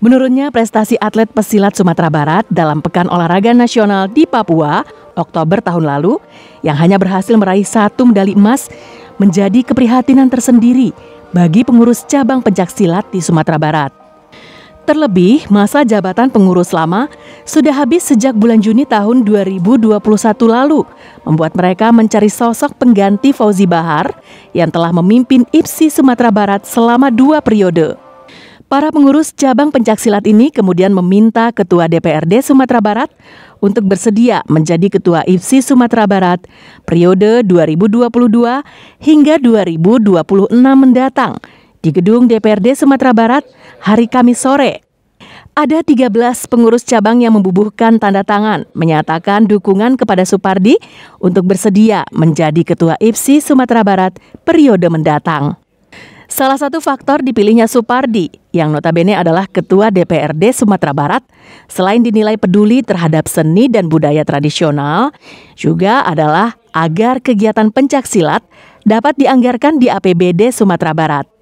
Menurutnya, prestasi atlet pesilat Sumatera Barat dalam Pekan Olahraga Nasional di Papua Oktober tahun lalu yang hanya berhasil meraih satu medali emas menjadi keprihatinan tersendiri bagi pengurus cabang pencaksilat di Sumatera Barat. Terlebih, masa jabatan pengurus lama sudah habis sejak bulan Juni tahun 2021 lalu, membuat mereka mencari sosok pengganti Fauzi Bahar yang telah memimpin IPSI Sumatera Barat selama dua periode. Para pengurus cabang pencaksilat ini kemudian meminta Ketua DPRD Sumatera Barat untuk bersedia menjadi Ketua IPSI Sumatera Barat periode 2022 hingga 2026 mendatang di gedung DPRD Sumatera Barat hari Kamis sore. Ada 13 pengurus cabang yang membubuhkan tanda tangan menyatakan dukungan kepada Supardi untuk bersedia menjadi Ketua IPSI Sumatera Barat periode mendatang. Salah satu faktor dipilihnya Supardi, yang notabene adalah Ketua DPRD Sumatera Barat, selain dinilai peduli terhadap seni dan budaya tradisional, juga adalah agar kegiatan pencaksilat dapat dianggarkan di APBD Sumatera Barat.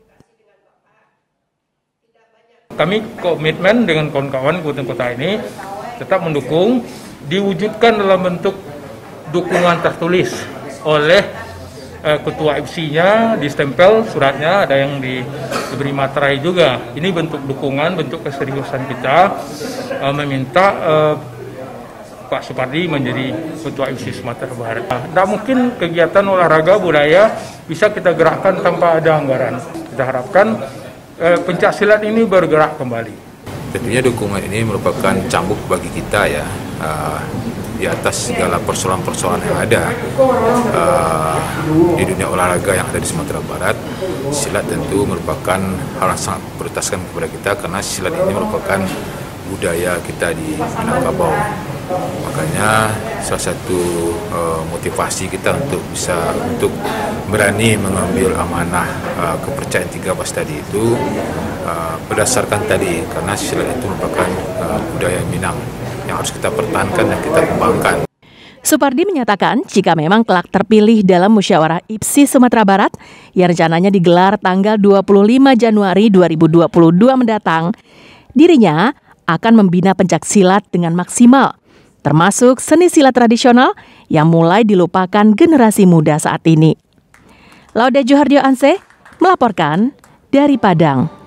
Kami komitmen dengan kawan-kawan kabupaten kota ini tetap mendukung diwujudkan dalam bentuk dukungan tertulis oleh eh, ketua FC-nya stempel suratnya ada yang di, diberi materai juga. Ini bentuk dukungan, bentuk keseriusan kita eh, meminta eh, Pak Supardi menjadi Ketua FC Sumatera Barat. Tidak mungkin kegiatan olahraga budaya bisa kita gerakkan tanpa ada anggaran. Kita harapkan eh, pencak silat ini bergerak kembali. Tentunya dukungan ini merupakan cambuk bagi kita ya uh, di atas segala persoalan-persoalan yang ada uh, di dunia olahraga yang ada di Sumatera Barat. Silat tentu merupakan hal yang sangat prioritaskan kepada kita karena silat ini merupakan budaya kita di Minangkabau. Makanya salah satu uh, motivasi kita untuk bisa untuk berani mengambil amanah uh, kepercayaan tiga bas tadi itu uh, berdasarkan tadi karena silat itu merupakan uh, budaya Minang yang harus kita pertahankan dan kita kembangkan. Supardi menyatakan jika memang kelak terpilih dalam musyawarah IPSI Sumatera Barat yang rencananya digelar tanggal 25 Januari 2022 mendatang, dirinya akan membina pencak silat dengan maksimal, termasuk seni silat tradisional yang mulai dilupakan generasi muda saat ini. Laude Johardio Anse melaporkan dari Padang.